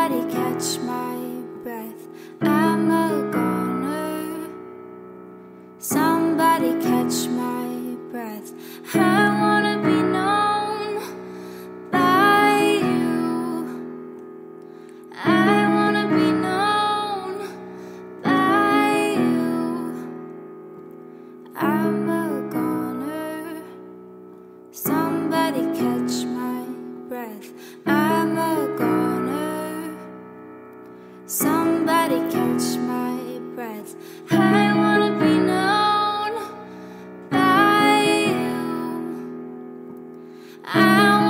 nobody catch my breath. I'm a goner. Somebody catch my breath. I wanna be known by you. I wanna be known by you. I'm a goner. Somebody catch my breath. I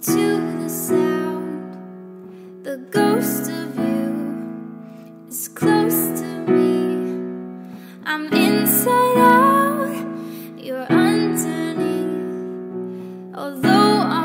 to the sound. The ghost of you is close to me. I'm inside out, you're underneath. Although